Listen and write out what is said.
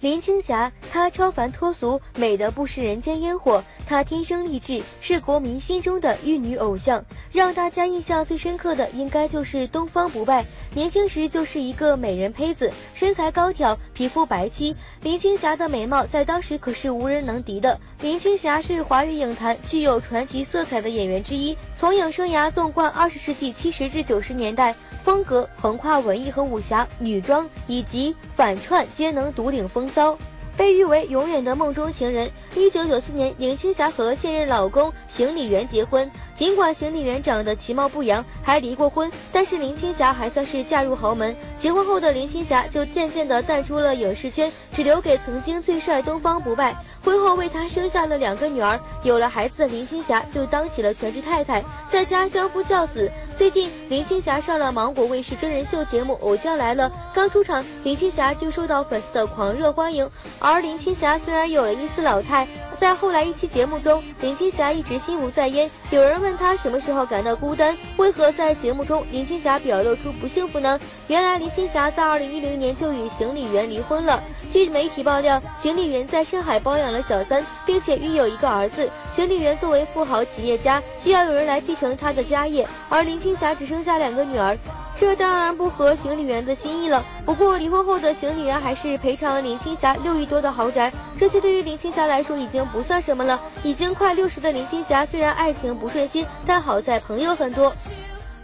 林青霞，她超凡脱俗，美的不食人间烟火。她天生丽质，是国民心中的玉女偶像。让大家印象最深刻的，应该就是东方不败。年轻时就是一个美人胚子，身材高挑，皮肤白皙。林青霞的美貌在当时可是无人能敌的。林青霞是华语影坛具有传奇色彩的演员之一，从影生涯纵贯二十世纪七十至九十年代。风格横跨文艺和武侠、女装以及反串，皆能独领风骚。被誉为永远的梦中情人。一九九四年，林青霞和现任老公邢李元结婚。尽管邢李元长得其貌不扬，还离过婚，但是林青霞还算是嫁入豪门。结婚后的林青霞就渐渐的淡出了影视圈，只留给曾经最帅东方不败。婚后为他生下了两个女儿。有了孩子的林青霞就当起了全职太太，在家相夫教子。最近，林青霞上了芒果卫视真人秀节目《偶像来了》，刚出场，林青霞就受到粉丝的狂热欢迎。而林青霞虽然有了一丝老态，在后来一期节目中，林青霞一直心无在焉。有人问问他什么时候感到孤单，为何在节目中林青霞表露出不幸福呢？原来林青霞在二零一零年就与邢李源离婚了。据媒体爆料，邢李源在上海包养了小三，并且育有一个儿子。邢李源作为富豪企业家，需要有人来继承他的家业，而林青霞只剩下两个女儿。这当然不合邢李员的心意了。不过离婚后的邢李员还是赔偿了林青霞六亿多的豪宅，这些对于林青霞来说已经不算什么了。已经快六十的林青霞虽然爱情不顺心，但好在朋友很多。